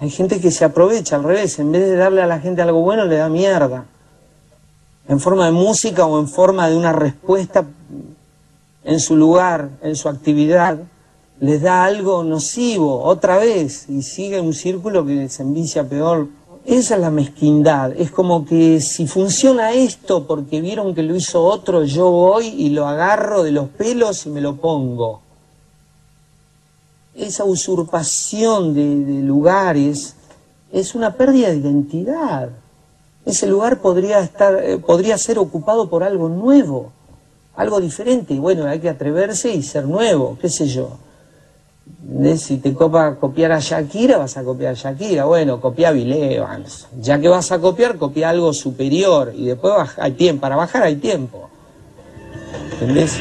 Hay gente que se aprovecha al revés, en vez de darle a la gente algo bueno, le da mierda. En forma de música o en forma de una respuesta en su lugar, en su actividad, les da algo nocivo otra vez y sigue un círculo que se envicia peor. Esa es la mezquindad. Es como que si funciona esto porque vieron que lo hizo otro, yo voy y lo agarro de los pelos y me lo pongo. Esa usurpación de, lugares es una pérdida de identidad. Ese lugar podría, estar, eh, podría ser ocupado por algo nuevo, algo diferente. Y bueno, hay que atreverse y ser nuevo, qué sé yo. Si te copa copiar a Shakira, vas a copiar a Shakira. Bueno, copia a Bill Evans. Ya que vas a copiar, copia algo superior. Y después hay tiempo. Para bajar hay tiempo. ¿Entendés?